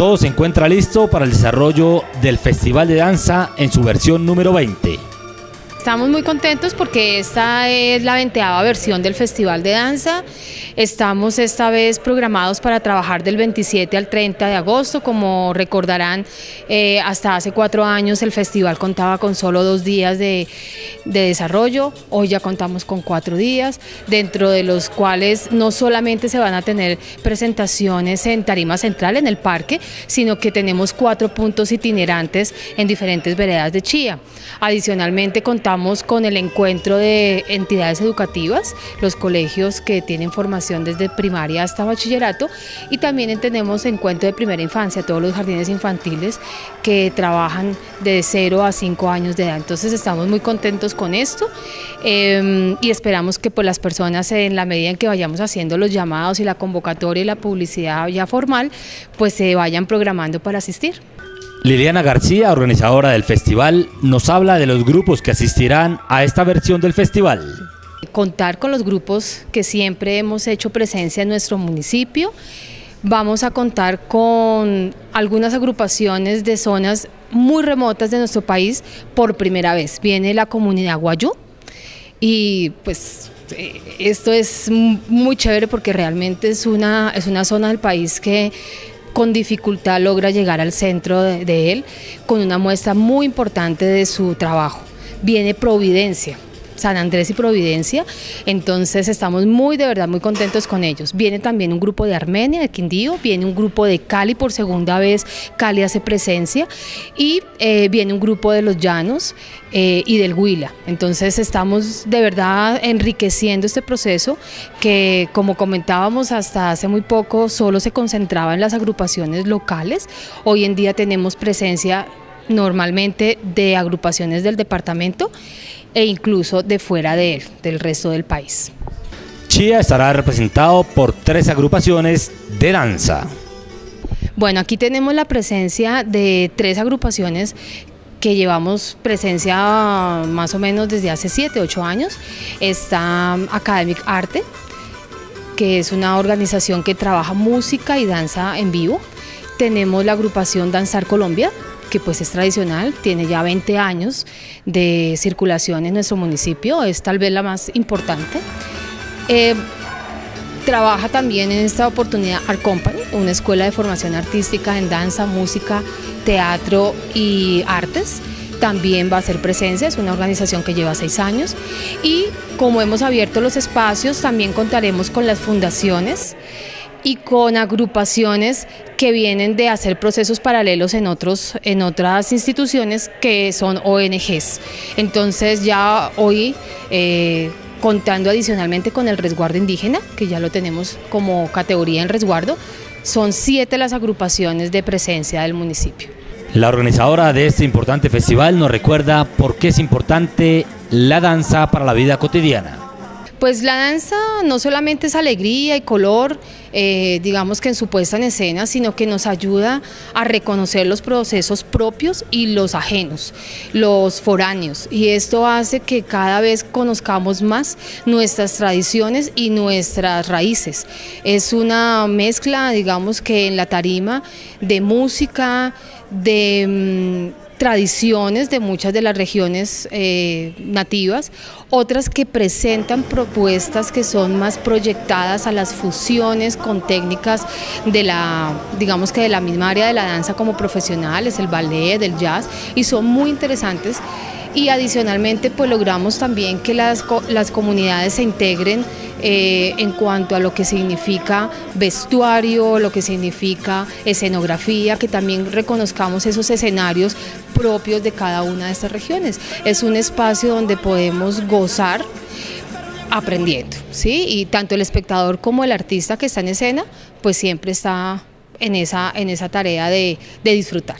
Todo se encuentra listo para el desarrollo del Festival de Danza en su versión número 20. Estamos muy contentos porque esta es la venteava versión del Festival de Danza. Estamos esta vez programados para trabajar del 27 al 30 de agosto. Como recordarán, eh, hasta hace cuatro años el festival contaba con solo dos días de, de desarrollo. Hoy ya contamos con cuatro días, dentro de los cuales no solamente se van a tener presentaciones en Tarima Central, en el parque, sino que tenemos cuatro puntos itinerantes en diferentes veredas de Chía. Adicionalmente contamos con el encuentro de entidades educativas, los colegios que tienen formación desde primaria hasta bachillerato y también tenemos encuentro de primera infancia, todos los jardines infantiles que trabajan de 0 a 5 años de edad. Entonces estamos muy contentos con esto eh, y esperamos que pues, las personas en la medida en que vayamos haciendo los llamados y la convocatoria y la publicidad ya formal, pues se vayan programando para asistir. Liliana García, organizadora del festival, nos habla de los grupos que asistirán a esta versión del festival. Contar con los grupos que siempre hemos hecho presencia en nuestro municipio. Vamos a contar con algunas agrupaciones de zonas muy remotas de nuestro país por primera vez. Viene la comunidad Guayú y pues eh, esto es muy chévere porque realmente es una, es una zona del país que con dificultad logra llegar al centro de, él con una muestra muy importante de su trabajo. Viene Providencia, San Andrés y Providencia, entonces estamos muy de verdad muy contentos con ellos. Viene también un grupo de Armenia, de Quindío, viene un grupo de Cali por segunda vez, Cali hace presencia y eh, viene un grupo de los Llanos eh, y del Huila. Entonces estamos de verdad enriqueciendo este proceso que como comentábamos hasta hace muy poco solo se concentraba en las agrupaciones locales, hoy en día tenemos presencia normalmente de agrupaciones del departamento e incluso de fuera de él, del resto del país. Chía estará representado por tres agrupaciones de danza. Bueno, aquí tenemos la presencia de tres agrupaciones que llevamos presencia más o menos desde hace 7, 8 años. Está Academic Arte, que es una organización que trabaja música y danza en vivo. Tenemos la agrupación Danzar Colombia, que pues es tradicional, tiene ya 20 años de circulación en nuestro municipio, es tal vez la más importante. Eh, trabaja también en esta oportunidad Art Company, una escuela de formación artística en danza, música, teatro y artes. También va a ser presencia, es una organización que lleva seis años. Y como hemos abierto los espacios, también contaremos con las fundaciones y con agrupaciones que vienen de hacer procesos paralelos en, otros, en otras instituciones que son ONGs. Entonces ya hoy... Eh, contando adicionalmente con el resguardo indígena, que ya lo tenemos como categoría en resguardo, son siete las agrupaciones de presencia del municipio. La organizadora de este importante festival nos recuerda por qué es importante la danza para la vida cotidiana. Pues la danza no solamente es alegría y color, eh, digamos que en su puesta en escena, sino que nos ayuda a reconocer los procesos propios y los ajenos, los foráneos. Y esto hace que cada vez conozcamos más nuestras tradiciones y nuestras raíces. Es una mezcla, digamos que en la tarima, de música, de... Mm, tradiciones de muchas de las regiones eh, nativas, otras que presentan propuestas que son más proyectadas a las fusiones con técnicas de la, digamos que de la misma área de la danza como profesionales, el ballet, del jazz, y son muy interesantes y adicionalmente pues logramos también que las, las comunidades se integren eh, en cuanto a lo que significa vestuario, lo que significa escenografía, que también reconozcamos esos escenarios propios de cada una de estas regiones. Es un espacio donde podemos gozar aprendiendo, ¿sí? Y tanto el espectador como el artista que está en escena, pues siempre está en esa, en esa tarea de disfrutar.